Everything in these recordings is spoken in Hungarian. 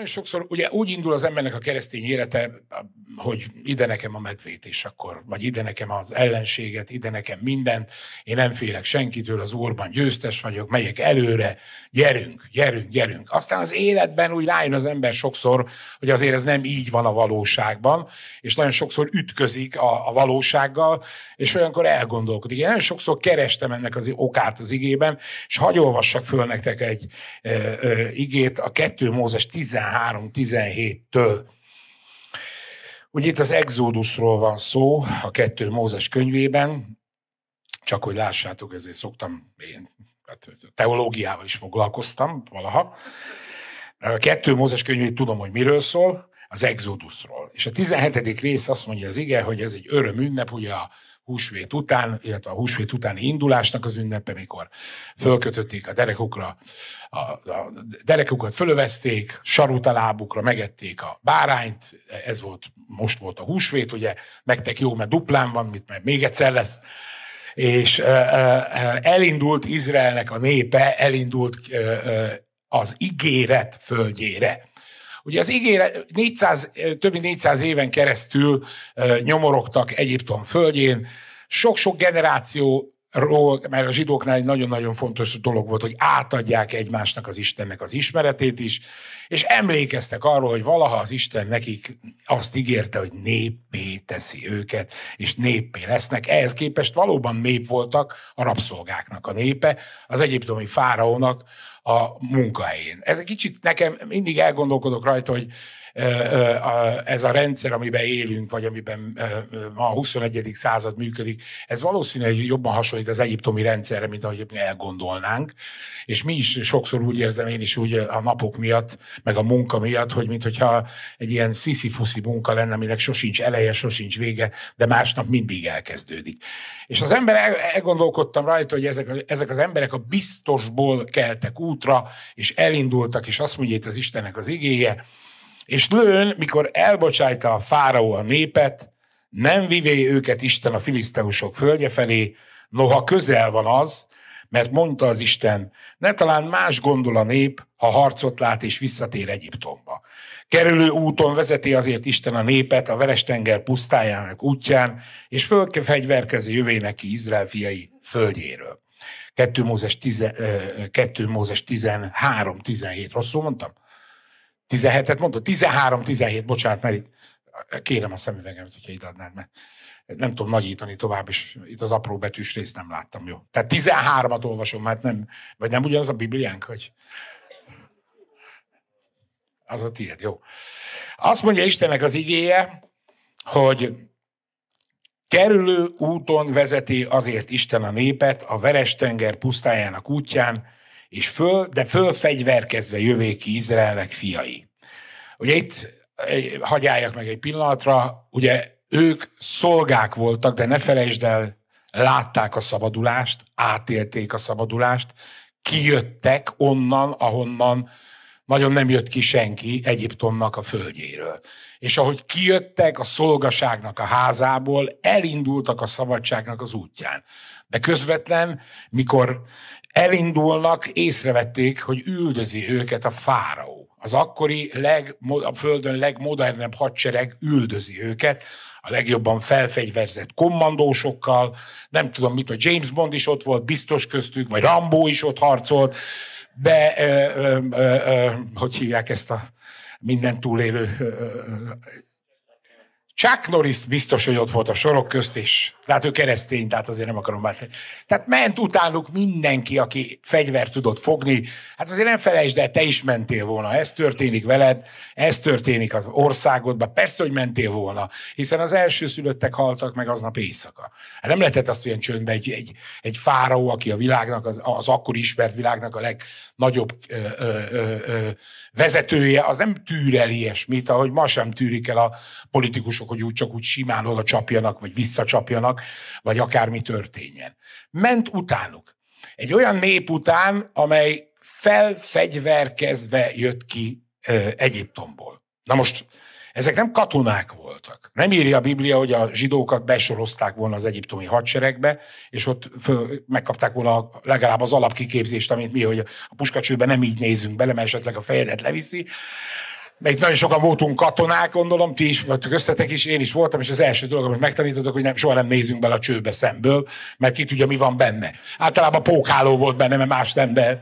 Nagyon sokszor ugye úgy indul az embernek a keresztény élete, hogy ide nekem a medvét, és akkor, vagy ide nekem az ellenséget, ide nekem mindent, én nem félek senkitől, az Úrban győztes vagyok, megyek előre, gyerünk, gyerünk, gyerünk. Aztán az életben úgy rájön az ember sokszor, hogy azért ez nem így van a valóságban, és nagyon sokszor ütközik a, a valósággal, és olyankor elgondolkodik. Én nagyon sokszor kerestem ennek az okát az igében, és hagy olvassak föl nektek egy e, e, igét, a 2 Mózes 13-17-től. Ugye itt az exódusról van szó, a 2 Mózes könyvében, csak hogy lássátok, ezért szoktam, én hát teológiával is foglalkoztam valaha. A 2 Mózes könyvét tudom, hogy miről szól, az exodusról. És a 17. rész azt mondja az ige, hogy ez egy öröm ünnep, ugye a húsvét után, illetve a húsvét utáni indulásnak az ünnepe, mikor fölkötötték a derekukra, a, a derekukat fölövezték, sarut a lábukra, megették a bárányt, ez volt, most volt a húsvét, ugye, nektek jó, mert duplán van, mit mert még egyszer lesz, és elindult Izraelnek a népe, elindult az ígéret földjére. Ugye az ígéret 400, több mint 400 éven keresztül nyomorogtak Egyiptom földjén, sok-sok generáció mert a zsidóknál egy nagyon-nagyon fontos dolog volt, hogy átadják egymásnak az Istennek az ismeretét is, és emlékeztek arról, hogy valaha az Isten nekik azt ígérte, hogy néppé teszi őket, és néppé lesznek. Ehhez képest valóban nép voltak a rabszolgáknak a népe, az egyiptomi fáraónak a munkahelyén. Ez egy kicsit nekem mindig elgondolkodok rajta, hogy ez a rendszer, amiben élünk, vagy amiben ma a 21. század működik, ez valószínűleg jobban hasonlít az egyiptomi rendszerre, mint ahogy elgondolnánk. És mi is sokszor úgy érzem, én is úgy a napok miatt, meg a munka miatt, hogy mintha egy ilyen sziszifuszi munka lenne, aminek sosincs eleje, sosincs vége, de másnap mindig elkezdődik. És az ember elgondolkodtam rajta, hogy ezek, ezek az emberek a biztosból keltek útra, és elindultak, és azt mondja itt az Istennek az igéje, és lőn, mikor elbocsájta a fáraó a népet, nem vivé őket Isten a filiszteusok földje felé, noha közel van az, mert mondta az Isten, ne talán más gondol a nép, ha harcot lát és visszatér Egyiptomba. Kerülő úton vezeti azért Isten a népet a Verestenger pusztájának útján, és fölfegyverkezi jövének ki Izrael fiai földjéről. 2 Mózes, 10, 2 Mózes 13-17, rosszul mondtam? 17-et mondta? 13-17, bocsánat, mert itt kérem a szemüvegemet, hogyha ide adnád, mert nem tudom nagyítani tovább, és itt az apró betűs részt nem láttam jó. Tehát 13-at olvasom, mert nem, vagy nem ugyanaz a Bibliánk, hogy az a tiéd, jó. Azt mondja Istennek az igéje, hogy kerülő úton vezeti azért Isten a népet a Verestenger pusztájának útján, és föl, de fölfegyverkezve jövé ki Izraelnek fiai. Ugye itt hagyjáljak meg egy pillanatra, ugye ők szolgák voltak, de ne felejtsd el, látták a szabadulást, átélték a szabadulást, kijöttek onnan, ahonnan nagyon nem jött ki senki Egyiptomnak a földjéről. És ahogy kijöttek a szolgaságnak a házából, elindultak a szabadságnak az útján. De közvetlen, mikor elindulnak, észrevették, hogy üldözi őket a fáraó. Az akkori leg, a földön legmodernebb hadsereg üldözi őket, a legjobban felfegyverzett kommandósokkal, nem tudom mit, hogy James Bond is ott volt, biztos köztük, vagy Rambo is ott harcolt, de ö, ö, ö, ö, hogy hívják ezt a minden túlélő Chuck Norris biztos, hogy ott volt a sorok közt, és hát ő keresztény, tehát azért nem akarom bártani. Tehát ment utánuk mindenki, aki fegyvert tudott fogni. Hát azért nem felejtsd el, te is mentél volna. Ez történik veled, ez történik az országodban. Persze, hogy mentél volna, hiszen az első szülöttek haltak meg aznap éjszaka. Hát nem lehetett azt olyan csöndbe egy, egy, egy fáraó, aki a világnak, az, az akkor ismert világnak a legnagyobb ö, ö, ö, vezetője, az nem tűr el ilyesmit, ahogy ma sem tűrik el a politikusok hogy úgy csak úgy simán oda csapjanak, vagy visszacsapjanak, vagy akármi történjen. Ment utánuk. Egy olyan nép után, amely felfegyverkezve jött ki ö, Egyiptomból. Na most ezek nem katonák voltak. Nem írja a Biblia, hogy a zsidókat besorozták volna az egyiptomi hadseregbe, és ott föl, megkapták volna legalább az alapkiképzést, amit mi, hogy a puskacsőben nem így nézünk bele, mert esetleg a fejedet leviszi, Még nagyon sokan voltunk katonák, gondolom, ti is voltak, összetek is, én is voltam, és az első dolog, amit megtanítottak, hogy nem, soha nem nézünk bele a csőbe szemből, mert ki tudja, mi van benne. Általában pókháló volt benne, mert más nem, de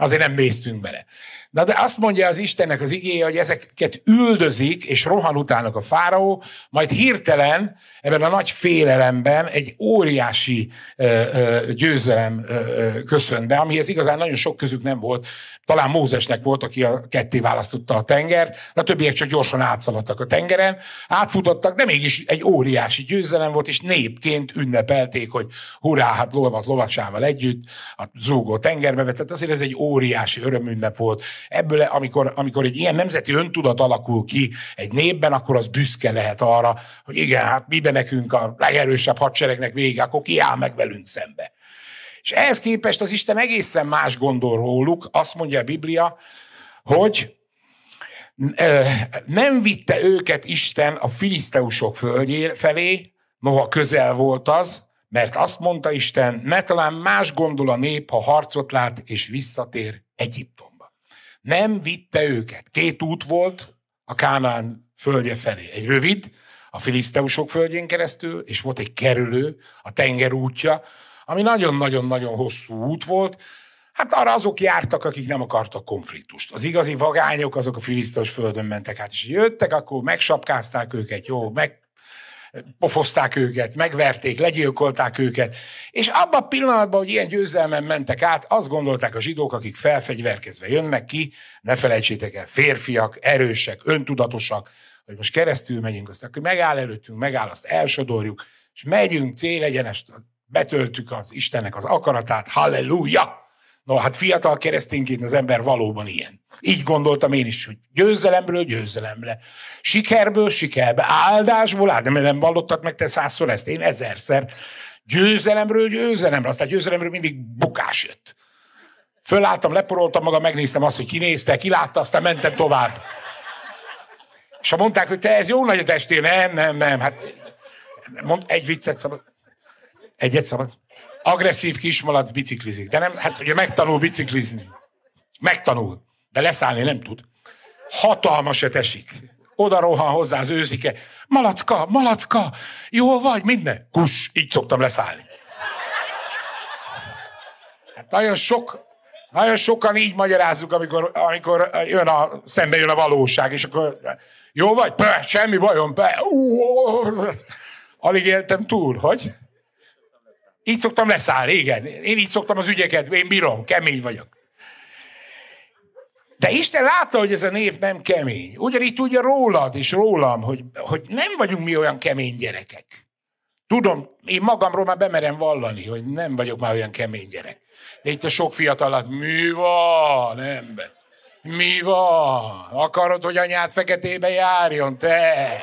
azért nem néztünk bele. Na de azt mondja az Istennek az igéje, hogy ezeket üldözik, és rohan utának a fáraó, majd hirtelen ebben a nagy félelemben egy óriási győzelem köszön be, amihez igazán nagyon sok közük nem volt. Talán Mózesnek volt, aki a ketté választotta a tengert, de a többiek csak gyorsan átszaladtak a tengeren, átfutottak, de mégis egy óriási győzelem volt, és népként ünnepelték, hogy hurrá, hát lovat lovacsával együtt a zúgó tengerbe vetett. Azért ez egy óriási örömünnep volt ebből, amikor, amikor egy ilyen nemzeti öntudat alakul ki egy népben, akkor az büszke lehet arra, hogy igen, hát mi nekünk a legerősebb hadseregnek vége, akkor ki áll meg velünk szembe. És ehhez képest az Isten egészen más gondol róluk, azt mondja a Biblia, hogy nem vitte őket Isten a filiszteusok földjé felé, noha közel volt az, mert azt mondta Isten, ne talán más gondol a nép, ha harcot lát és visszatér Egyiptom. Nem vitte őket. Két út volt a Kánán földje felé. Egy rövid, a filiszteusok földjén keresztül, és volt egy kerülő, a tenger útja, ami nagyon-nagyon-nagyon hosszú út volt. Hát arra azok jártak, akik nem akartak konfliktust. Az igazi vagányok, azok a filiszteus földön mentek át, és jöttek, akkor megsapkázták őket, jó, meg pofozták őket, megverték, legyilkolták őket, és abban a pillanatban, hogy ilyen győzelmen mentek át, azt gondolták a zsidók, akik felfegyverkezve jönnek ki, ne felejtsétek el, férfiak, erősek, öntudatosak, hogy most keresztül megyünk, azt akkor megáll előttünk, megáll, azt elsodorjuk, és megyünk célegyenest, betöltük az Istennek az akaratát, halleluja! No, hát fiatal keresztényként az ember valóban ilyen. Így gondoltam én is, hogy győzelemről győzelemre, sikerből sikerbe, áldásból áldásból, mert nem vallottak meg te százszor ezt, én ezerszer. Győzelemről győzelemre, aztán győzelemről mindig bukás jött. Fölálltam, leporoltam magam, megnéztem azt, hogy kinézte, kilátta, aztán mentem tovább. És ha mondták, hogy te ez jó nagy a testé, nem, nem, nem, hát mond, egy viccet szabad. Egyet szabad agresszív kismalac biciklizik. De nem, hát ugye megtanul biciklizni. Megtanul. De leszállni nem tud. Hatalmasat esik. Oda rohan hozzá az őzike. Malacka, malacka, jó vagy, minden. Kus, így szoktam leszállni. Hát nagyon sok, nagyon sokan így magyarázzuk, amikor, amikor jön a, szembe jön a valóság, és akkor jó vagy? Pö, semmi bajom, pö. Alig éltem túl, hogy? Így szoktam leszállni, igen. Én így szoktam az ügyeket, én bírom, kemény vagyok. De Isten látta, hogy ez a nép nem kemény. Ugyanígy tudja rólad és rólam, hogy, hogy nem vagyunk mi olyan kemény gyerekek. Tudom, én magamról már bemerem vallani, hogy nem vagyok már olyan kemény gyerek. De itt a sok fiatalat, mi van, ember? Mi van? Akarod, hogy anyád feketébe járjon, te?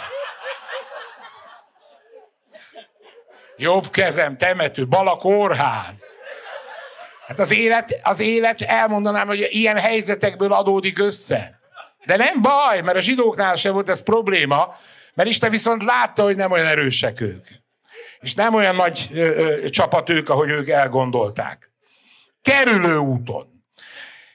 Jobb kezem, temető, bal a kórház. Hát az élet, az élet elmondanám, hogy ilyen helyzetekből adódik össze. De nem baj, mert a zsidóknál sem volt ez probléma, mert Isten viszont látta, hogy nem olyan erősek ők. És nem olyan nagy ö, ö, csapat ők, ahogy ők elgondolták. Kerülő úton.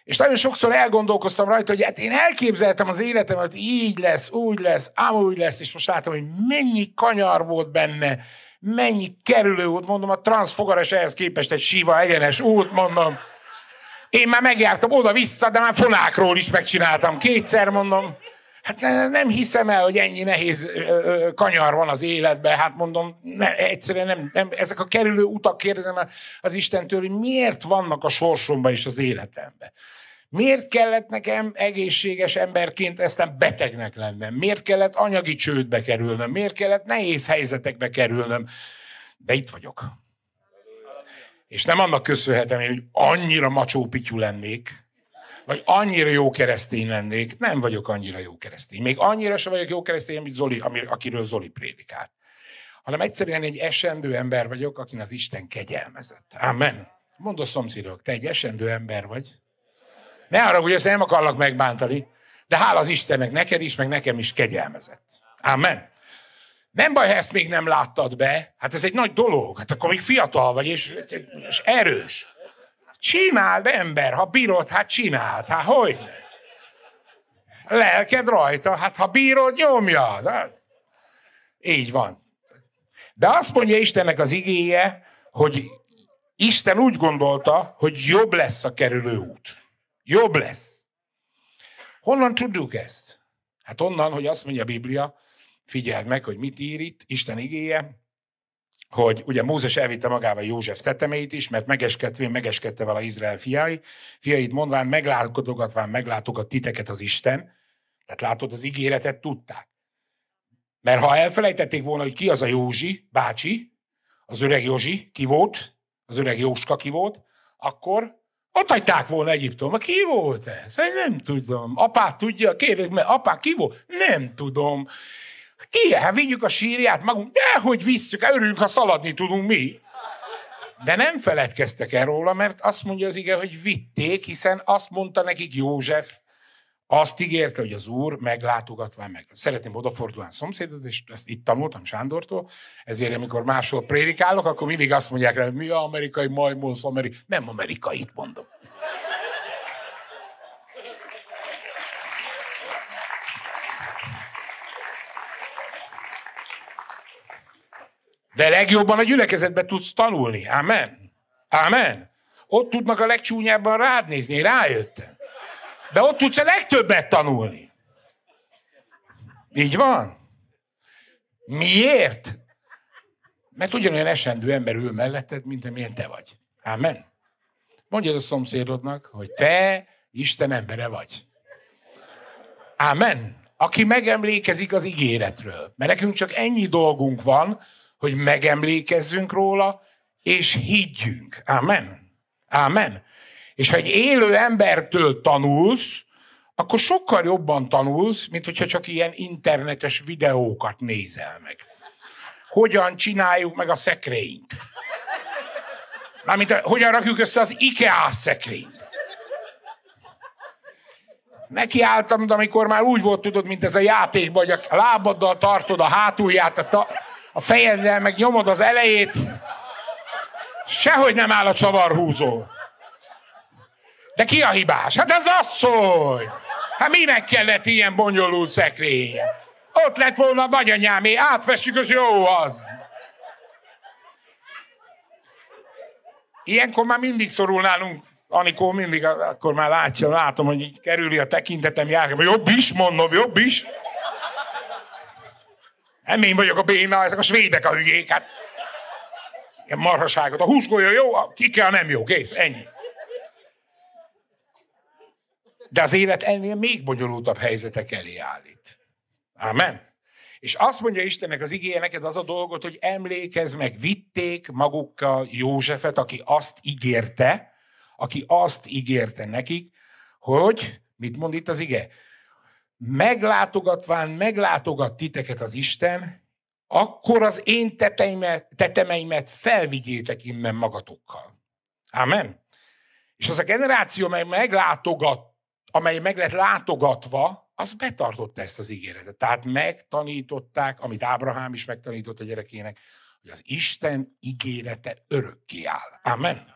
És nagyon sokszor elgondolkoztam rajta, hogy hát én elképzeltem az életemet, így lesz, úgy lesz, úgy lesz, és most látom, hogy mennyi kanyar volt benne, mennyi kerülő út, mondom, a transzfogaras ehhez képest egy síva egyenes út, mondom. Én már megjártam oda-vissza, de már fonákról is megcsináltam kétszer, mondom. Hát nem hiszem el, hogy ennyi nehéz kanyar van az életben. Hát mondom, ne, egyszerűen nem, nem, ezek a kerülő utak kérdezem az Istentől, hogy miért vannak a sorsomban és az életemben. Miért kellett nekem egészséges emberként eztán betegnek lennem? Miért kellett anyagi csődbe kerülnöm? Miért kellett nehéz helyzetekbe kerülnöm? De itt vagyok. És nem annak köszönhetem, hogy annyira macsó pityú lennék, vagy annyira jó keresztény lennék, nem vagyok annyira jó keresztény. Még annyira sem vagyok jó keresztény, amit Zoli, akiről Zoli prédikált. Hanem egyszerűen egy esendő ember vagyok, akin az Isten kegyelmezett. Amen. Mondd a szomszédok, te egy esendő ember vagy. Ne hogy ezt nem akarlak megbántani, de hála az Istennek, neked is, meg nekem is kegyelmezett. Amen. Nem baj, ha ezt még nem láttad be, hát ez egy nagy dolog. Hát akkor még fiatal vagy, és, és erős. Csináld, ember, ha bírod, hát csináld, hát hogy Lelked rajta, hát ha bírod, nyomjad. Így van. De azt mondja Istennek az igéje, hogy Isten úgy gondolta, hogy jobb lesz a kerülő út. Jobb lesz. Honnan tudjuk ezt? Hát onnan, hogy azt mondja a Biblia, figyeld meg, hogy mit ír itt, Isten igéje, hogy ugye Mózes elvitte magával József tetemeit is, mert megeskedvén megeskedte vele Izrael fiai, fiait mondván, meglátogatván meglátogat titeket az Isten, tehát látod, az ígéretet tudták. Mert ha elfelejtették volna, hogy ki az a Józsi, bácsi, az öreg Józsi, ki volt, az öreg Jóska ki volt, akkor ott hagyták volna Egyiptomba. Ki volt ez? Nem tudom. Apát tudja? Kérdezik, mert apá ki volt? Nem tudom. Ki? Hát vigyük a sírját magunk. De hogy visszük, örülünk, ha szaladni tudunk mi. De nem feledkeztek el róla, mert azt mondja az ige, hogy vitték, hiszen azt mondta nekik József, azt ígérte, hogy az Úr meglátogatván meg. Szeretném odafordulni a szomszédot, és ezt itt tanultam Sándortól, ezért amikor máshol prédikálok, akkor mindig azt mondják rá, hogy mi a amerikai, majd mondsz amerikai. Nem amerikai, itt mondom. De legjobban a gyülekezetben tudsz tanulni. Amen. Amen. Ott tudnak a legcsúnyábban rád nézni, rájöttem. De ott tudsz a legtöbbet tanulni. Így van? Miért? Mert ugyanolyan esendő ember ül melletted, mint amilyen te vagy. Amen. Mondjad a szomszédodnak, hogy te Isten embere vagy. Amen. Aki megemlékezik az ígéretről. Mert nekünk csak ennyi dolgunk van, hogy megemlékezzünk róla, és higgyünk. Amen. Amen. És ha egy élő embertől tanulsz, akkor sokkal jobban tanulsz, mint hogyha csak ilyen internetes videókat nézel meg. Hogyan csináljuk meg a szekrényt? Mármint hogyan rakjuk össze az IKEA szekrényt. Nekiálltam, de amikor már úgy volt, tudod, mint ez a játékban, hogy a lábaddal tartod a hátulját, a, ta- a fejeddel meg nyomod az elejét, sehogy nem áll a csavarhúzó. De ki a hibás? Hát az asszony! Hát minek kellett ilyen bonyolult szekrény? Ott lett volna a nagyanyámé, átvessük, az jó az. Ilyenkor már mindig szorul nálunk, Anikó mindig, akkor már látja, látom, hogy így kerüli a tekintetem, jár, jobb is, mondom, jobb is. Nem én vagyok a béna, ezek a svédek a hülyék, hát. Ilyen marhaságot. A húsgolya jó, a kell nem jó, kész, ennyi. De az élet ennél még bonyolultabb helyzetek elé állít. Amen. És azt mondja Istennek az igéje neked az a dolgot, hogy emlékezz meg, vitték magukkal Józsefet, aki azt ígérte, aki azt ígérte nekik, hogy, mit mond itt az ige? Meglátogatván meglátogat titeket az Isten, akkor az én teteimet, tetemeimet felvigyétek innen magatokkal. Amen. És az a generáció, mely meglátogat amely meg lett látogatva, az betartotta ezt az ígéretet. Tehát megtanították, amit Ábrahám is megtanított a gyerekének, hogy az Isten ígérete örökké áll. Amen.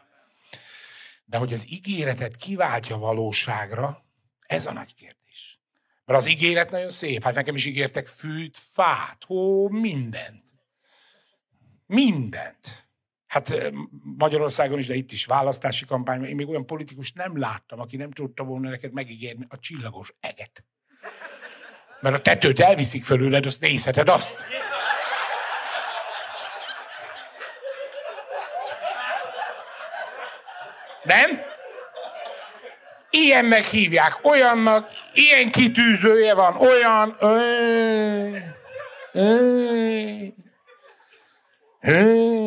De hogy az ígéretet kiváltja valóságra, ez a nagy kérdés. Mert az ígéret nagyon szép. Hát nekem is ígértek fűt, fát, hó, mindent. Mindent. Hát Magyarországon is, de itt is választási kampány, én még olyan politikus nem láttam, aki nem tudta volna neked megígérni a csillagos eget. Mert a tetőt elviszik fölőled, azt nézheted azt. Nem? Ilyen meghívják, olyannak, ilyen kitűzője van, olyan... Ö, ö,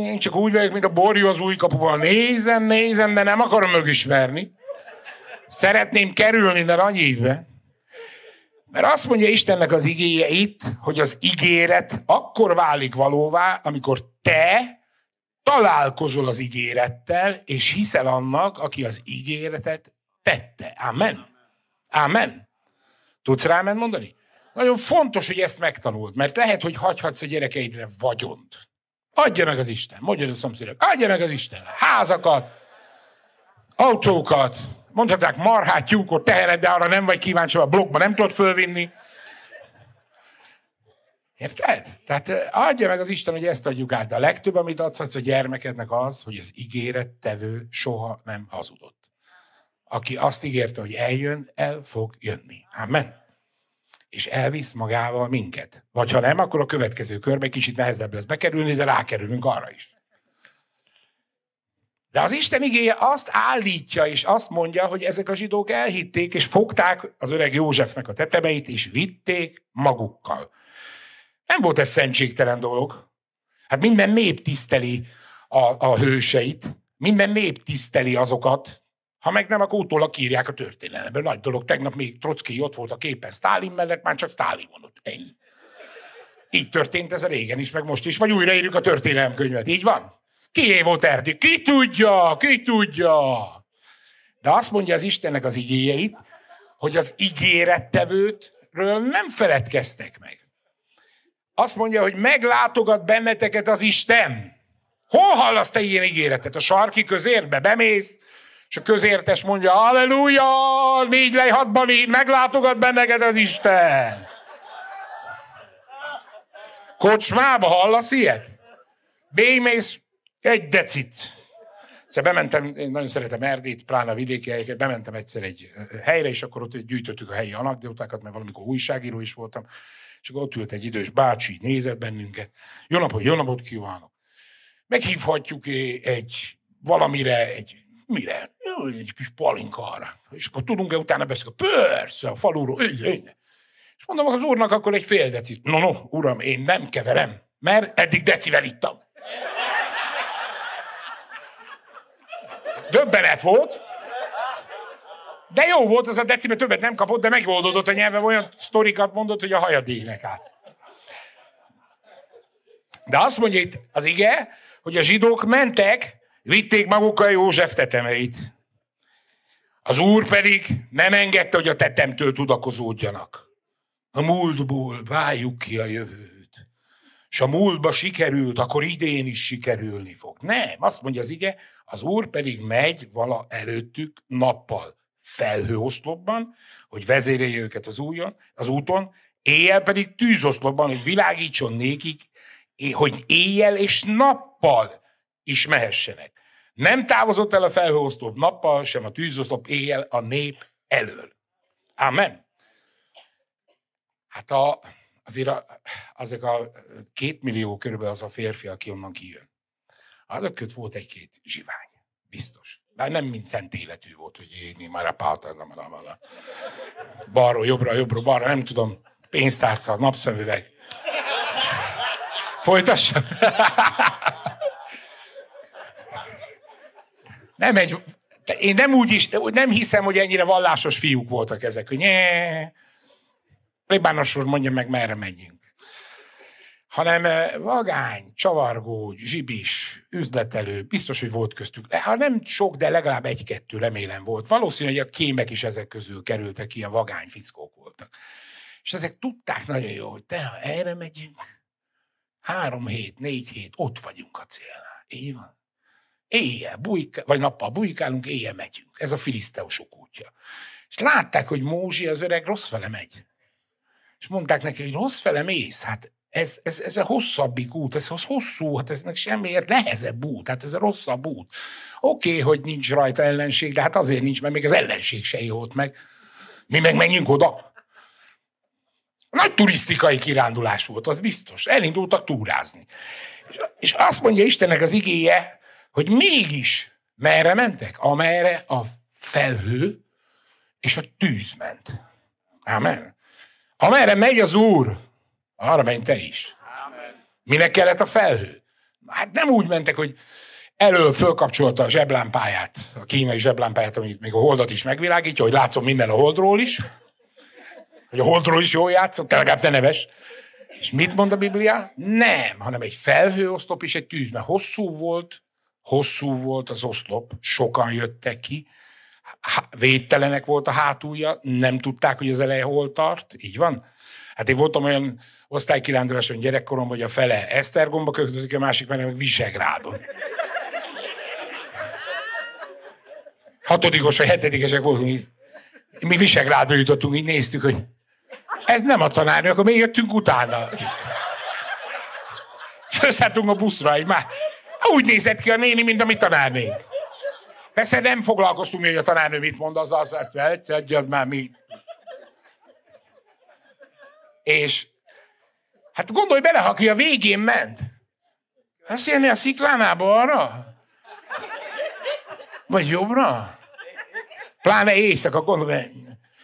én csak úgy vagyok, mint a borjú az új kapuval. Nézem, nézem, de nem akarom mögismerni. Szeretném kerülni de annyi évbe. Mert azt mondja Istennek az igéje itt, hogy az ígéret akkor válik valóvá, amikor te találkozol az ígérettel, és hiszel annak, aki az ígéretet tette. Amen. Amen. Tudsz rá mondani? Nagyon fontos, hogy ezt megtanuld, mert lehet, hogy hagyhatsz a gyerekeidre vagyont. Adja meg az Isten. Mondja a szomszédok. Adja meg az Isten. Házakat, autókat. Mondhatják marhát, tyúkot, tehenet, de arra nem vagy kíváncsi, a blogba nem tudod fölvinni. Érted? Tehát adja meg az Isten, hogy ezt adjuk át. De a legtöbb, amit adsz a gyermekednek az, hogy az ígéret tevő soha nem hazudott. Aki azt ígérte, hogy eljön, el fog jönni. Amen. És elvisz magával minket. Vagy ha nem, akkor a következő körbe kicsit nehezebb lesz bekerülni, de rákerülünk arra is. De az Isten igéje azt állítja, és azt mondja, hogy ezek a zsidók elhitték, és fogták az öreg Józsefnek a tetemeit, és vitték magukkal. Nem volt ez szentségtelen dolog. Hát minden nép tiszteli a, a hőseit, minden nép tiszteli azokat, ha meg nem, akkor utólag írják a történelemben. Nagy dolog. Tegnap még Trotsky ott volt a képen Stálin mellett, már csak Stálin mondott. Ennyi. Így történt ez régen is, meg most is. Vagy újraírjuk a történelemkönyvet. Így van? Kié volt Erdő? Ki tudja? Ki tudja? De azt mondja az Istennek az igéjeit, hogy az ígérettevőtről nem feledkeztek meg. Azt mondja, hogy meglátogat benneteket az Isten. Hol hallasz te ilyen ígéretet? A sarki közérbe bemész, és a közértes mondja, Halleluja, négy lej, hatban így, meglátogat benneket az Isten. Kocsmába hallasz ilyet? Bémész, egy decit. Egyszer bementem, én nagyon szeretem Erdét, pláne a vidéki helyeket, bementem egyszer egy helyre, és akkor ott gyűjtöttük a helyi anekdotákat, mert valamikor újságíró is voltam, és akkor ott ült egy idős bácsi, nézett bennünket. Jó napot, jó napot kívánok! Meghívhatjuk egy valamire, egy mire? Egy kis palinkára. És akkor tudunk-e utána beszélni? Persze, a faluról. Igen. És mondom az úrnak akkor egy fél decit. No, no, uram, én nem keverem, mert eddig decivel ittam. Döbbenet volt. De jó volt az a decibe, többet nem kapott, de megoldódott a nyelven, olyan sztorikat mondott, hogy a hajad égnek át. De azt mondja itt az ige, hogy a zsidók mentek, vitték magukkal József tetemeit. Az úr pedig nem engedte, hogy a tetemtől tudakozódjanak. A múltból váljuk ki a jövőt. És a múltba sikerült, akkor idén is sikerülni fog. Nem, azt mondja az ige, az úr pedig megy vala előttük nappal felhőoszlopban, hogy vezérelje őket az, újon, az úton, éjjel pedig tűzoszlopban, hogy világítson nékik, hogy éjjel és nappal is mehessenek. Nem távozott el a felhőoszlop nappal, sem a tűzoszlop éjjel a nép elől. Amen. Hát a, azért a, azok a két millió körülbelül az a férfi, aki onnan kijön. Azok között volt egy-két zsivány. Biztos. De nem mind szent életű volt, hogy én már a páltán, balról, jobbra, jobbra, balra, nem tudom, pénztárca, napszemüveg. Folytassam. nem egy, én nem úgy is, nem hiszem, hogy ennyire vallásos fiúk voltak ezek, hogy nyee, Plébános úr, mondja meg, merre menjünk hanem eh, vagány, csavargó, zsibis, üzletelő, biztos, hogy volt köztük. Ha nem sok, de legalább egy-kettő remélem volt. Valószínű, hogy a kémek is ezek közül kerültek, ilyen vagány fickók voltak. És ezek tudták nagyon jó, hogy te, ha erre megyünk, három hét, négy hét, ott vagyunk a célnál. Így van. Éjjel, bujka, vagy nappal bujkálunk, éjjel megyünk. Ez a filiszteusok útja. És látták, hogy Mózsi az öreg rossz fele megy. És mondták neki, hogy rossz fele mész. Hát ez, ez, ez a hosszabbik út, ez az hosszú, hát ez semmiért nehezebb út, hát ez a rosszabb út. Oké, okay, hogy nincs rajta ellenség, de hát azért nincs, mert még az ellenség se jót meg. Mi meg menjünk oda. Nagy turisztikai kirándulás volt, az biztos. Elindultak túrázni. És, és azt mondja Istennek az igéje, hogy mégis merre mentek? Amerre a felhő és a tűz ment. Amen. Amerre megy az Úr, arra menj te is. Minek kellett a felhő? Hát nem úgy mentek, hogy elől fölkapcsolta a zseblámpáját, a kínai zseblámpáját, amit még a holdat is megvilágítja, hogy látszom minden a holdról is, hogy a holdról is jól játszok, legalább te neves. És mit mond a Biblia? Nem, hanem egy felhőoszlop és egy tűz, mert hosszú volt, hosszú volt az oszlop, sokan jöttek ki, védtelenek volt a hátulja, nem tudták, hogy az eleje hol tart, így van? Hát én voltam olyan osztálykiránduláson gyerekkorom, hogy a fele Esztergomba kötődik, a másik meg Visegrádon. Hatodikos vagy hetedikesek voltunk. Mi Visegrádra jutottunk, így néztük, hogy ez nem a tanárnő, akkor még jöttünk utána. Felszálltunk a buszra, így már úgy nézett ki a néni, mint a mi tanárnénk. Persze nem foglalkoztunk, hogy a tanárnő mit mond, az az, az már mi. És hát gondolj bele, ha ki a végén ment. Ezt jönni a sziklánába arra? Vagy jobbra? Pláne éjszaka, gondolom,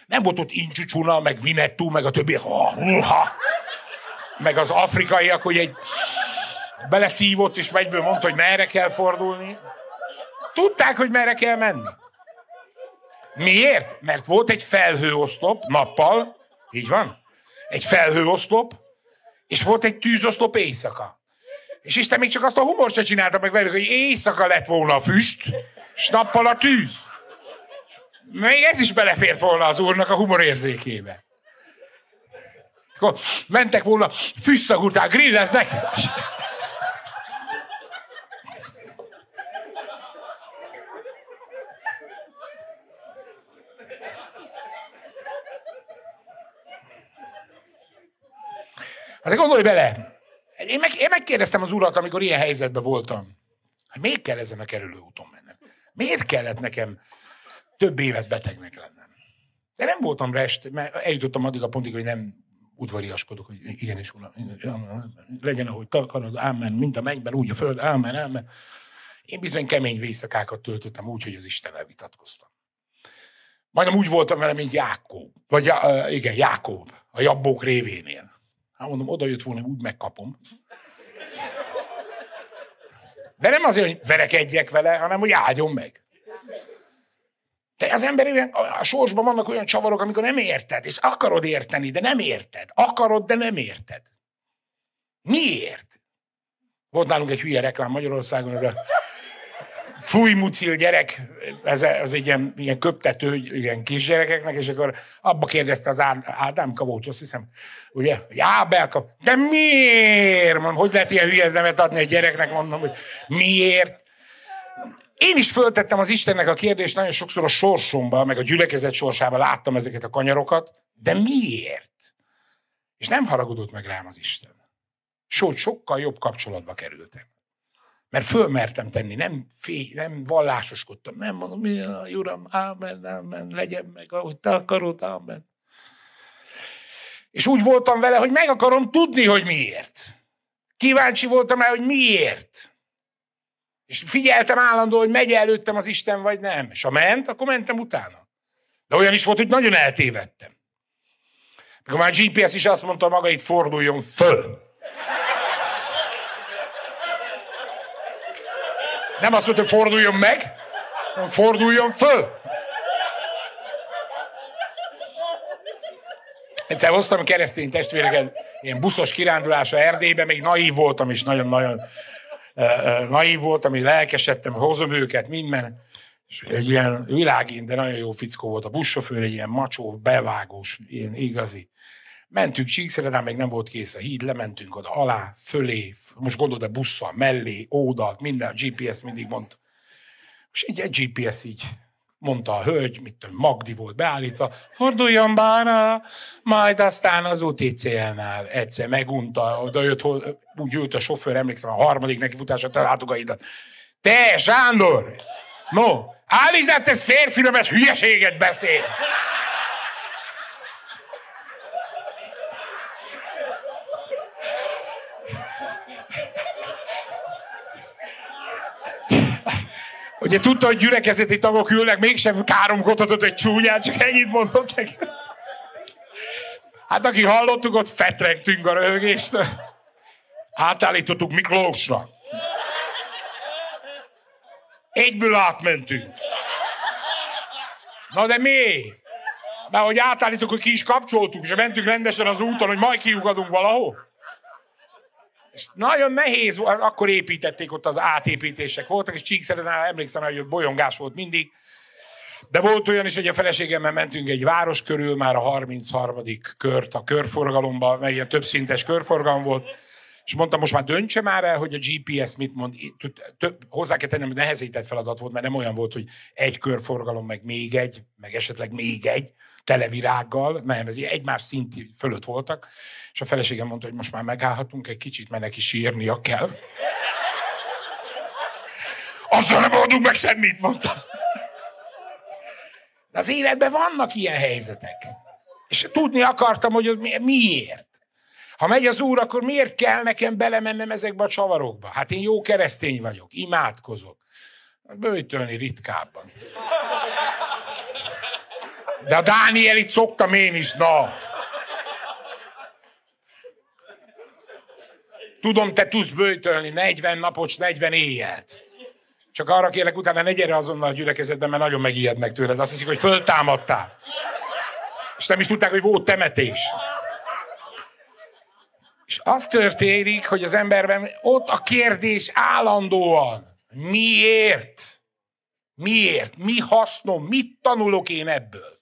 nem volt ott Incsucsuna, meg Vinettú, meg a többi, ha, ha, meg az afrikaiak, hogy egy beleszívott, és megyből mondta, hogy merre kell fordulni. Tudták, hogy merre kell menni. Miért? Mert volt egy felhőoszlop nappal, így van, egy felhőoszlop, és volt egy tűzoszlop éjszaka. És Isten még csak azt a humor se csinálta meg velük, hogy éjszaka lett volna a füst, és nappal a tűz. Még ez is belefért volna az úrnak a humorérzékébe. Akkor mentek volna füsszag után, grilleznek. Hát gondolj bele, én, meg, én megkérdeztem az urat, amikor ilyen helyzetben voltam, hogy miért kell ezen a kerülőúton mennem? Miért kellett nekem több évet betegnek lennem? De nem voltam rest, mert eljutottam addig a pontig, hogy nem udvariaskodok, hogy igenis, uram, legyen, ahogy takarod, ámen, mint a mennyben, úgy a föld, ámen, ámen. Én bizony kemény vészakákat töltöttem úgy, hogy az Istennel vitatkoztam. Majdnem úgy voltam vele, mint Jákob. Vagy uh, igen, Jákob, a jabbók révénél. Hát mondom, oda jött volna, úgy megkapom. De nem azért, hogy verekedjek vele, hanem hogy áldjon meg. De az ember a sorsban vannak olyan csavarok, amikor nem érted, és akarod érteni, de nem érted. Akarod, de nem érted. Miért? Volt nálunk egy hülye reklám Magyarországon, a fújmucil gyerek, ez, ez egy ilyen, ilyen köptető ilyen kisgyerekeknek, és akkor abba kérdezte az Ádámka volt, azt hiszem, ugye, Jábelka, de miért? Mondom, hogy lehet ilyen hülye nevet adni egy gyereknek, mondom, hogy miért? Én is föltettem az Istennek a kérdést, nagyon sokszor a sorsomban, meg a gyülekezet sorsában láttam ezeket a kanyarokat, de miért? És nem haragudott meg rám az Isten. Sőt, sokkal jobb kapcsolatba kerültem. Mert fölmertem tenni, nem, fél, nem vallásoskodtam. Nem mondom, mi a Uram, ámen, ámen, legyen meg, ahogy te akarod, ámen. És úgy voltam vele, hogy meg akarom tudni, hogy miért. Kíváncsi voltam rá, hogy miért. És figyeltem állandó, hogy megy előttem az Isten, vagy nem. És ha ment, akkor mentem utána. De olyan is volt, hogy nagyon eltévedtem. Mikor már a GPS is azt mondta maga, itt forduljon föl. Nem azt mondta, hogy forduljon meg, hanem forduljon föl. Egyszer hoztam keresztény testvéreket, ilyen buszos kirándulásra Erdélybe, még naív voltam, és nagyon-nagyon naív voltam, és lelkesedtem, hozom őket, minden. És egy ilyen világén, de nagyon jó fickó volt a buszsofőr, egy ilyen macsó, bevágós, ilyen igazi. Mentünk Csíkszeredán, még nem volt kész a híd, lementünk oda alá, fölé, most gondolod a busszal, mellé, ódalt, minden, a GPS mindig mondta. És egy, egy GPS így mondta a hölgy, mit tudom, Magdi volt beállítva, forduljon bára, majd aztán az UTCL-nál egyszer megunta, oda jött, úgy jött a sofőr, emlékszem, a harmadik neki futása találtuk a idat. Te, Sándor! No, állítsd, ez férfi, ez hülyeséget beszél! Ugye tudta, hogy gyülekezeti tagok ülnek, mégsem káromkodhatott egy csúnyát, csak ennyit mondott neki. Hát aki hallottuk, ott fetrengtünk a röhögést. Átállítottuk Miklósra. Egyből átmentünk. Na de mi? Mert hogy átállítok, hogy ki is kapcsoltuk, és mentünk rendesen az úton, hogy majd kiugadunk valahol. És nagyon nehéz volt, akkor építették ott az átépítések voltak, és Csíkszeredánál emlékszem, hogy ott bolyongás volt mindig. De volt olyan is, hogy a feleségemmel mentünk egy város körül, már a 33. kört a körforgalomba, mert ilyen többszintes körforgalom volt, És mondtam, most már döntse már el, hogy a GPS mit mond. Több, hozzá kell tennem, nehezített feladat volt, mert nem olyan volt, hogy egy körforgalom, meg még egy, meg esetleg még egy, televirággal, nem, ez egymás szint fölött voltak. És a feleségem mondta, hogy most már megállhatunk egy kicsit, mert neki sírnia kell. Azzal nem adunk meg semmit, mondtam. De az életben vannak ilyen helyzetek. És tudni akartam, hogy miért. Ha megy az úr, akkor miért kell nekem belemennem ezekbe a csavarokba? Hát én jó keresztény vagyok, imádkozok. Bőjtölni ritkábban. De a Dánielit szoktam én is, na. Tudom, te tudsz bőjtölni 40 napot, 40 éjjelt. Csak arra kérlek, utána ne gyere azonnal a gyülekezetben, mert nagyon megijednek tőled. Azt hiszik, hogy föltámadtál. És nem is tudták, hogy volt temetés. És az történik, hogy az emberben ott a kérdés állandóan. Miért? Miért? Mi hasznom? Mit tanulok én ebből?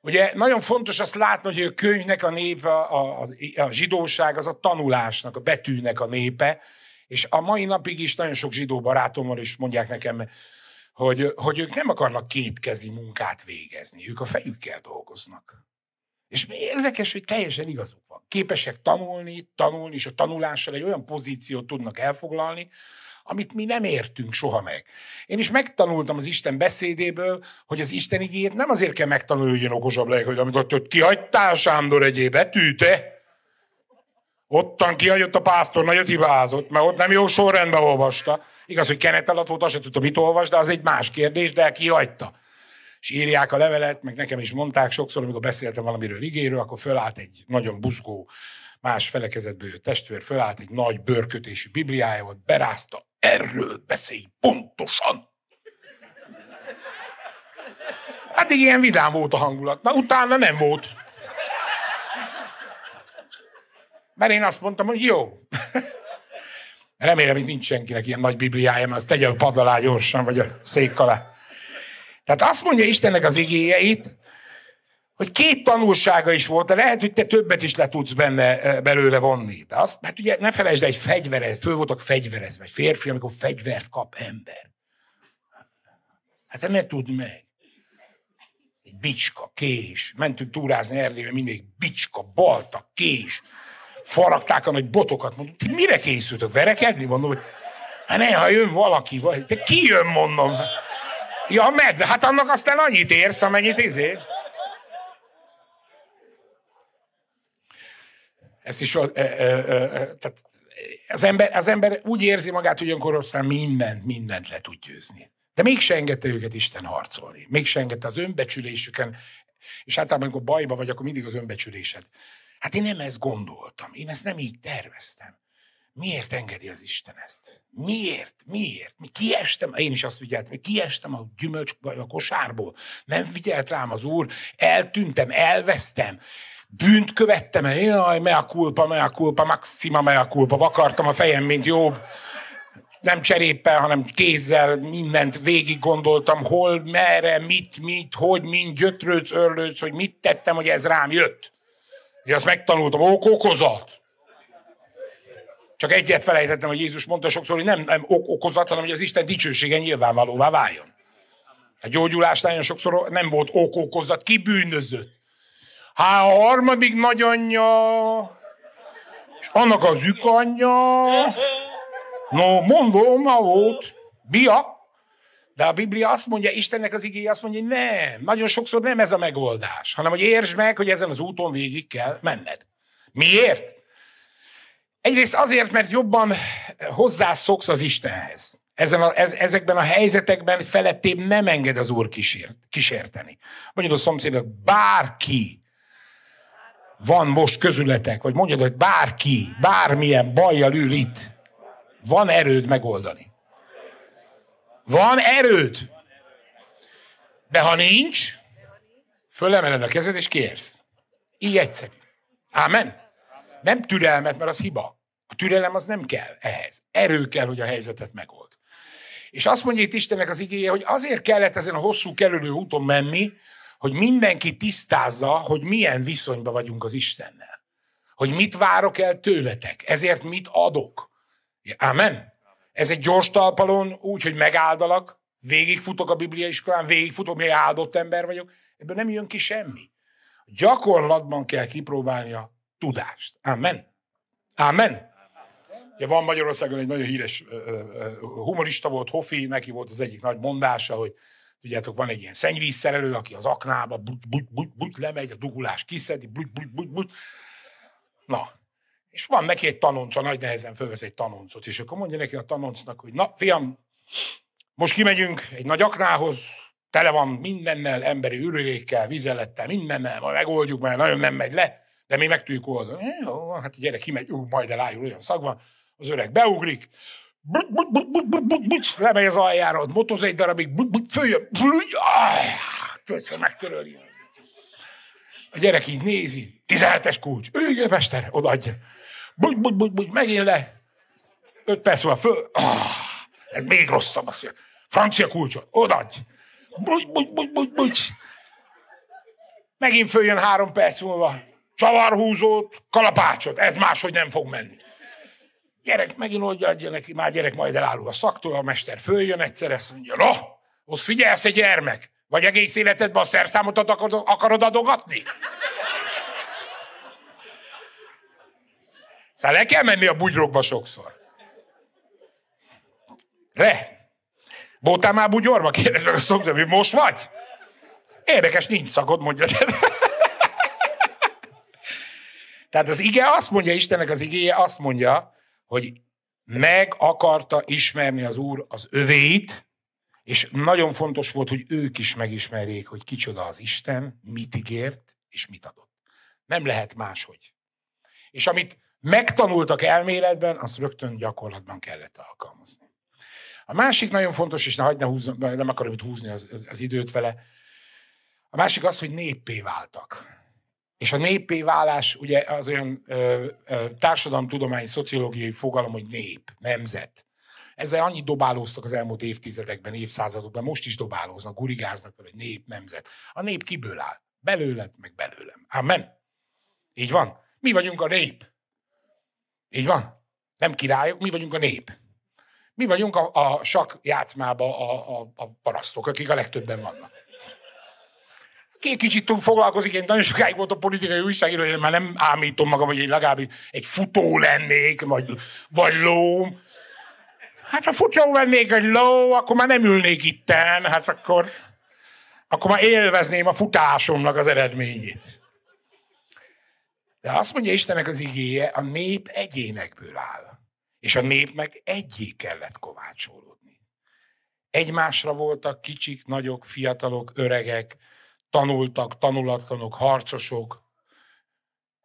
Ugye nagyon fontos azt látni, hogy a könyvnek a népe, a, a, a zsidóság az a tanulásnak, a betűnek a népe, és a mai napig is nagyon sok zsidó barátom van, és mondják nekem, hogy, hogy ők nem akarnak kétkezi munkát végezni, ők a fejükkel dolgoznak. És érdekes, hogy teljesen igazuk van. Képesek tanulni, tanulni, és a tanulással egy olyan pozíciót tudnak elfoglalni, amit mi nem értünk soha meg. Én is megtanultam az Isten beszédéből, hogy az Isten igét nem azért kell megtanulni, hogy én okosabb legyek, hogy amikor hogy kihagytál Sándor egyé betűte, Ottan kihagyott a pásztor, nagyot hibázott, mert ott nem jó sorrendben olvasta. Igaz, hogy kenet alatt volt, azt sem tudta, mit olvas, de az egy más kérdés, de kihagyta. És írják a levelet, meg nekem is mondták sokszor, amikor beszéltem valamiről igéről, akkor fölállt egy nagyon buzgó, más felekezetből jött testvér, fölállt egy nagy bőrkötésű bibliájával, berázta, erről beszélj pontosan. Hát ilyen vidám volt a hangulat. Na, utána nem volt. Mert én azt mondtam, hogy jó. Remélem, hogy nincs senkinek ilyen nagy bibliája, mert azt tegye a pad gyorsan, vagy a szék alá. Tehát azt mondja Istennek az igéjeit, hogy két tanulsága is volt, de lehet, hogy te többet is le tudsz benne, belőle vonni. De azt, hát ugye ne felejtsd, egy fegyverez, föl voltak fegyverezve, egy férfi, amikor fegyvert kap ember. Hát ne tudd meg. Egy bicska, kés. Mentünk túrázni Erdélybe, mindig bicska, balta, kés faragták a nagy botokat. Mondom, ti mire készültök? Verekedni? Mondom, hogy hát ne, ha jön valaki, vagy, te ki jön, mondom. Ja, medve, hát annak aztán annyit érsz, amennyit izé. Ezt is, e, e, e, tehát az ember, az ember úgy érzi magát, hogy aztán mindent, mindent le tud győzni. De mégse engedte őket Isten harcolni. Mégse engedte az önbecsülésüken, és általában, amikor bajba vagy, akkor mindig az önbecsülésed. Hát én nem ezt gondoltam, én ezt nem így terveztem. Miért engedi az Isten ezt? Miért? Miért? Mi kiestem, én is azt figyeltem, hogy kiestem a gyümölcs a kosárból. Nem figyelt rám az Úr, eltűntem, elvesztem, bűnt követtem el, jaj, mea culpa, mea culpa, maxima mea culpa, vakartam a fejem, mint jobb. Nem cseréppel, hanem kézzel mindent végig gondoltam, hol, merre, mit, mit, hogy, mind, gyötrődsz, örlődsz, hogy mit tettem, hogy ez rám jött. Én azt megtanultam, ok okozat. Csak egyet felejtettem, hogy Jézus mondta sokszor, hogy nem, nem ok okozat, hanem hogy az Isten dicsősége nyilvánvalóvá váljon. A gyógyulás nagyon sokszor nem volt ok okozat, ki bűnözött. Hát a harmadik nagyanyja, és annak az ükanyja, no mondom, ma volt, Bia, de a Biblia azt mondja, Istennek az igéje azt mondja, hogy nem, nagyon sokszor nem ez a megoldás, hanem hogy értsd meg, hogy ezen az úton végig kell menned. Miért? Egyrészt azért, mert jobban hozzászoksz az Istenhez. Ezen a, ez, ezekben a helyzetekben felettébb nem enged az Úr kísért, kísérteni. Mondjad a szomszédok, bárki van most közületek, vagy mondjad, hogy bárki, bármilyen bajjal ül itt, van erőd megoldani. Van erőd. De ha nincs, fölemeled a kezed és kérsz. Így egyszerű. Ámen. Nem türelmet, mert az hiba. A türelem az nem kell ehhez. Erő kell, hogy a helyzetet megold. És azt mondja itt Istennek az igéje, hogy azért kellett ezen a hosszú kerülő úton menni, hogy mindenki tisztázza, hogy milyen viszonyban vagyunk az Istennel hogy mit várok el tőletek, ezért mit adok. Amen. Ez egy gyors talpalon, úgy, hogy megáldalak, végigfutok a Biblia iskolán, végigfutok, mi áldott ember vagyok, ebből nem jön ki semmi. Gyakorlatban kell kipróbálni a tudást. Amen. Amen. Ugye van Magyarországon egy nagyon híres humorista volt, Hofi, neki volt az egyik nagy mondása, hogy tudjátok, van egy ilyen szennyvízszerelő, aki az aknába but, but, but, but, lemegy, a dugulás kiszedi, but, but, but, but. Na, és van neki egy tanonca, nagy nehezen fölvesz egy tanoncot, és akkor mondja neki a tanoncnak, hogy na, fiam, most kimegyünk egy nagy aknához, tele van mindennel, emberi ürülékkel, vizelettel, mindennel, majd megoldjuk, mert nagyon nem megy le, de mi meg tudjuk oldani. Jó, hát gyere, kimegy, ú, majd elájul, olyan szag van, az öreg beugrik, lemegy az aljára, ott motoz egy darabig, följön, megtöröli. A gyerek így nézi, 17-es kulcs, ő, mester, odaadja. Bugy, bugy, bugy, bugy, megint le. Öt perc van föl. Ah, ez még rosszabb, azt Francia kulcsot, odaadj. Bugy, bugy, bugy, bugy, bugy. Megint följön három perc múlva. Csavarhúzót, kalapácsot, ez máshogy nem fog menni. Gyerek, megint oldja adja neki, már gyerek majd elállul a szaktól, a mester följön egyszer, ezt mondja, no, az figyelsz egy gyermek, vagy egész életedben a szerszámot akarod adogatni? Szóval le kell menni a bugyrokba sokszor. Le. Voltál már bugyorba? Kérdezd meg a szomszéd, hogy most vagy? Érdekes, nincs szakod, mondja. Tehát az ige azt mondja, Istennek az igéje azt mondja, hogy meg akarta ismerni az Úr az övéit, és nagyon fontos volt, hogy ők is megismerjék, hogy kicsoda az Isten, mit ígért, és mit adott. Nem lehet máshogy. És amit megtanultak elméletben, azt rögtön gyakorlatban kellett alkalmazni. A másik nagyon fontos, és ne hagyd ne húzzam, nem akarom itt húzni az, az, az időt vele, a másik az, hogy néppé váltak. És a néppé válás ugye az olyan ö, ö, társadalomtudományi, szociológiai fogalom, hogy nép, nemzet. Ezzel annyit dobálóztak az elmúlt évtizedekben, évszázadokban, most is dobálóznak, gurigáznak, hogy nép, nemzet. A nép kiből áll? Belőled, meg belőlem. Amen. Így van. Mi vagyunk a nép. Így van? Nem királyok, mi vagyunk a nép. Mi vagyunk a, a sak játszmába a, a, a parasztok, akik a legtöbben vannak. Két kicsit foglalkozik, én nagyon sokáig volt a politikai újságíró, én már nem ámítom magam, hogy én legalább egy futó lennék, vagy, vagy ló. Hát ha futó lennék egy ló, akkor már nem ülnék itten, hát akkor, akkor már élvezném a futásomnak az eredményét. De azt mondja Istennek az igéje, a nép egyénekből áll. És a nép meg egyé kellett kovácsolódni. Egymásra voltak kicsik, nagyok, fiatalok, öregek, tanultak, tanulatlanok, harcosok,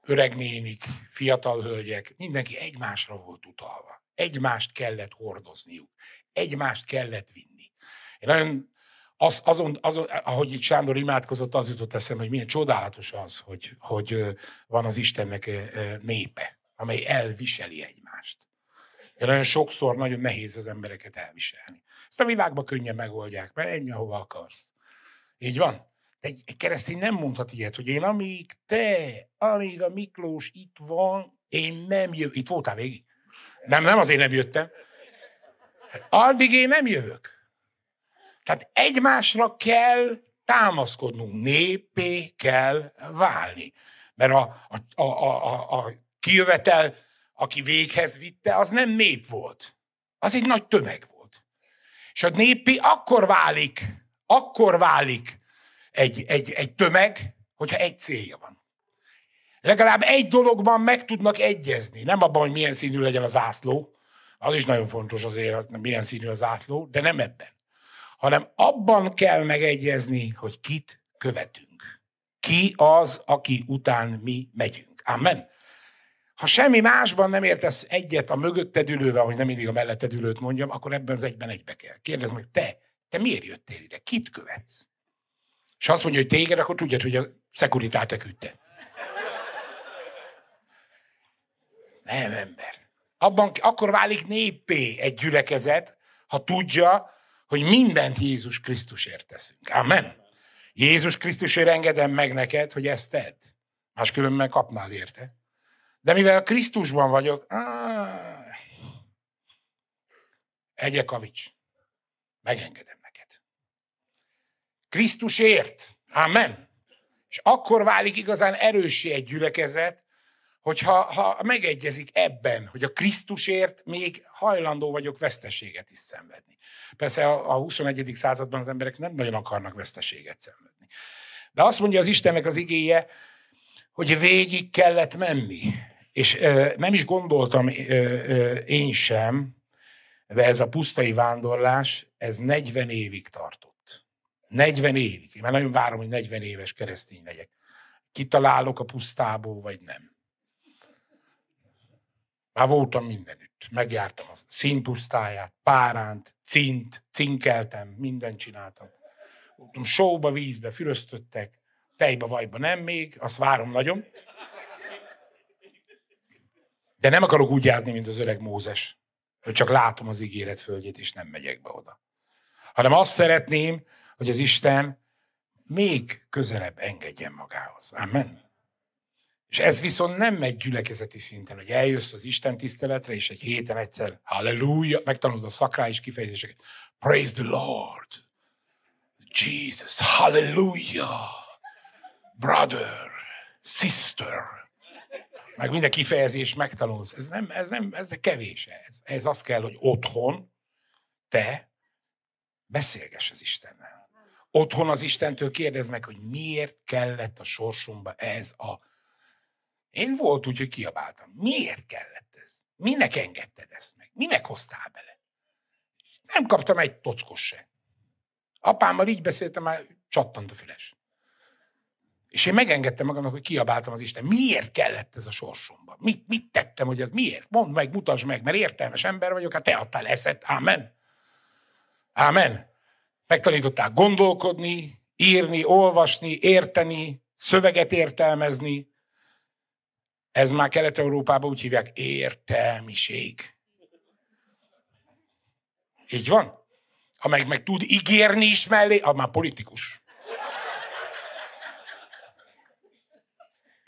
öregnénik, fiatal hölgyek, mindenki egymásra volt utalva. Egymást kellett hordozniuk. Egymást kellett vinni. Én nagyon az, azon, azon, ahogy itt Sándor imádkozott, az jutott eszembe, hogy milyen csodálatos az, hogy, hogy van az Istennek népe, amely elviseli egymást. De nagyon sokszor nagyon nehéz az embereket elviselni. Ezt a világban könnyen megoldják, mert ennyi, ahova akarsz. Így van? Egy, egy keresztény nem mondhat ilyet, hogy én amíg te, amíg a Miklós itt van, én nem jövök. Itt voltál végig? Nem, nem azért nem jöttem. Addig én nem jövök. Tehát egymásra kell támaszkodnunk, népé kell válni. Mert a, a, a, a, a kijövetel, aki véghez vitte, az nem nép volt. Az egy nagy tömeg volt. És a népi akkor válik, akkor válik egy, egy, egy tömeg, hogyha egy célja van. Legalább egy dologban meg tudnak egyezni. Nem abban, hogy milyen színű legyen a zászló, az is nagyon fontos azért, milyen színű a zászló, de nem ebben hanem abban kell megegyezni, hogy kit követünk. Ki az, aki után mi megyünk. Amen. Ha semmi másban nem értesz egyet a mögötted ülővel, hogy nem mindig a melletted ülőt mondjam, akkor ebben az egyben egybe kell. Kérdezd meg, te, te miért jöttél ide? Kit követsz? És azt mondja, hogy téged, akkor tudjad, hogy a szekuritáte küldte. Nem, ember. Abban, akkor válik népé egy gyülekezet, ha tudja, hogy mindent Jézus Krisztusért teszünk. Amen. Jézus Krisztusért engedem meg neked, hogy ezt tedd. Máskülönben kapnál érte. De mivel Krisztusban vagyok, áh, egye kavics, megengedem. Krisztusért, amen. És akkor válik igazán erőssé egy gyülekezet, hogyha ha megegyezik ebben, hogy a Krisztusért még hajlandó vagyok veszteséget is szenvedni. Persze a, a 21. században az emberek nem nagyon akarnak veszteséget szenvedni. De azt mondja az Istennek az igéje, hogy végig kellett menni. És ö, nem is gondoltam ö, ö, én sem, de ez a pusztai vándorlás, ez 40 évig tartott. 40 évig. Én már nagyon várom, hogy 40 éves keresztény legyek. Kitalálok a pusztából, vagy nem. Már voltam mindenütt. Megjártam a színpusztáját, páránt, cint, cinkeltem, mindent csináltam. Voltam sóba, vízbe, füröztöttek, tejbe, vajba nem még, azt várom nagyon. De nem akarok úgy jázni, mint az öreg Mózes, hogy csak látom az ígéret földjét, és nem megyek be oda. Hanem azt szeretném, hogy az Isten még közelebb engedjen magához. Amen. És ez viszont nem megy gyülekezeti szinten, hogy eljössz az Isten tiszteletre, és egy héten egyszer, halleluja, megtanulod a szakrális kifejezéseket. Praise the Lord. Jesus, hallelujah. Brother, sister. Meg minden kifejezés megtanulsz. Ez nem, ez nem, ez kevés. Ez, ez az kell, hogy otthon te beszélgess az Istennel. Otthon az Istentől kérdezd meg, hogy miért kellett a sorsomba ez a én volt úgy, hogy kiabáltam. Miért kellett ez? Minek engedted ezt meg? Minek hoztál bele? Nem kaptam egy tockos se. Apámmal így beszéltem, már csattant a füles. És én megengedtem magamnak, hogy kiabáltam az Isten. Miért kellett ez a sorsomba? Mit, mit tettem, hogy ez miért? Mondd meg, mutasd meg, mert értelmes ember vagyok, hát te adtál eszet. Ámen. Ámen. Megtanítottál gondolkodni, írni, olvasni, érteni, szöveget értelmezni, ez már Kelet-Európában úgy hívják értelmiség. Így van? Amelyik meg tud ígérni is mellé, az már politikus.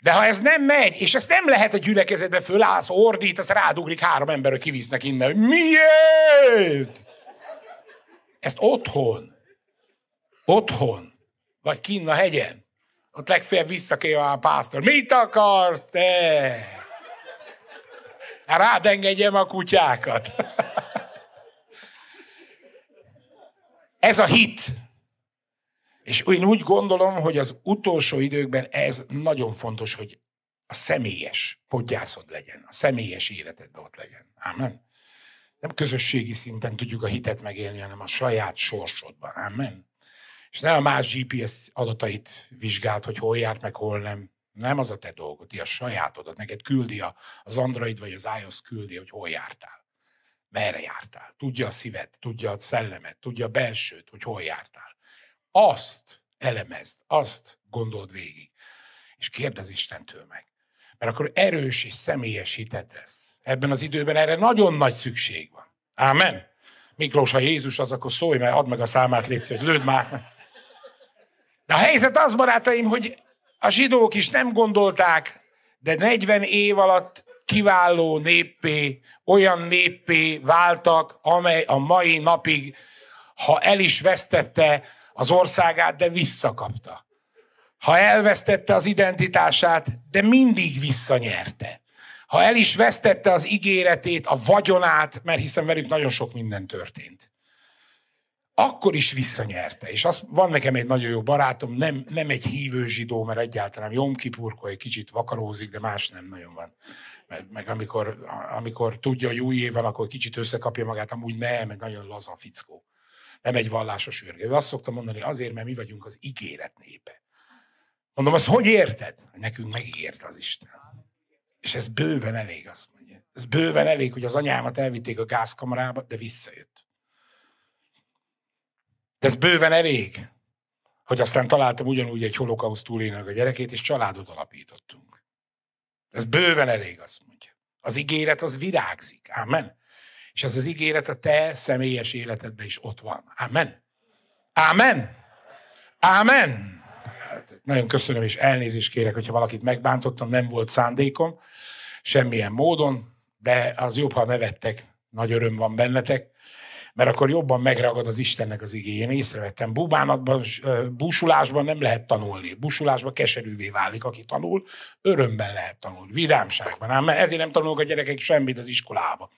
De ha ez nem megy, és ezt nem lehet a gyülekezetbe fölállsz, ordít, az rádugrik három ember, hogy kivisznek innen. Miért? Ezt otthon. Otthon. Vagy kinn a hegyen. Ott legfeljebb visszakér a pásztor. Mit akarsz te? Hát rád engedjem a kutyákat. Ez a hit. És én úgy gondolom, hogy az utolsó időkben ez nagyon fontos, hogy a személyes podgyászod legyen, a személyes életedben ott legyen. Amen. Nem közösségi szinten tudjuk a hitet megélni, hanem a saját sorsodban. Amen. És nem a más GPS adatait vizsgált, hogy hol járt, meg hol nem. Nem az a te dolgod, ti a sajátodat. Neked küldi a, az Android vagy az iOS küldi, hogy hol jártál. Merre jártál. Tudja a szíved, tudja a szellemet, tudja a belsőt, hogy hol jártál. Azt elemezd, azt gondold végig. És kérdez Istentől meg. Mert akkor erős és személyes hited lesz. Ebben az időben erre nagyon nagy szükség van. Ámen. Miklós, ha Jézus az, akkor szólj, mert add meg a számát, légy hogy lőd már. De a helyzet az, barátaim, hogy a zsidók is nem gondolták, de 40 év alatt kiváló néppé, olyan néppé váltak, amely a mai napig, ha el is vesztette az országát, de visszakapta. Ha elvesztette az identitását, de mindig visszanyerte. Ha el is vesztette az ígéretét, a vagyonát, mert hiszen velük nagyon sok minden történt akkor is visszanyerte. És az, van nekem egy nagyon jó barátom, nem, nem egy hívő zsidó, mert egyáltalán Jom Kipurko egy kicsit vakarózik, de más nem nagyon van. Meg, meg amikor, amikor tudja, hogy új év akkor kicsit összekapja magát, amúgy nem, egy nagyon laza fickó. Nem egy vallásos őrge. Ő azt szokta mondani, azért, mert mi vagyunk az ígéret népe. Mondom, azt hogy érted? Nekünk megígért az Isten. És ez bőven elég, azt mondja. Ez bőven elég, hogy az anyámat elvitték a gázkamarába, de visszajött. De ez bőven elég, hogy aztán találtam ugyanúgy egy holokauszt túlének a gyerekét, és családot alapítottunk. Ez bőven elég, azt mondja. Az ígéret az virágzik. Amen. És ez az ígéret a te személyes életedben is ott van. Amen. Amen. Amen. Hát, nagyon köszönöm, és elnézést kérek, hogyha valakit megbántottam, nem volt szándékom. semmilyen módon, de az jobb, ha nevettek, nagy öröm van bennetek, mert akkor jobban megragad az Istennek az igény. Én észrevettem, bubánatban, búsulásban nem lehet tanulni. Búsulásban keserűvé válik, aki tanul, örömben lehet tanulni, vidámságban. Ám ezért nem tanulnak a gyerekek semmit az iskolába.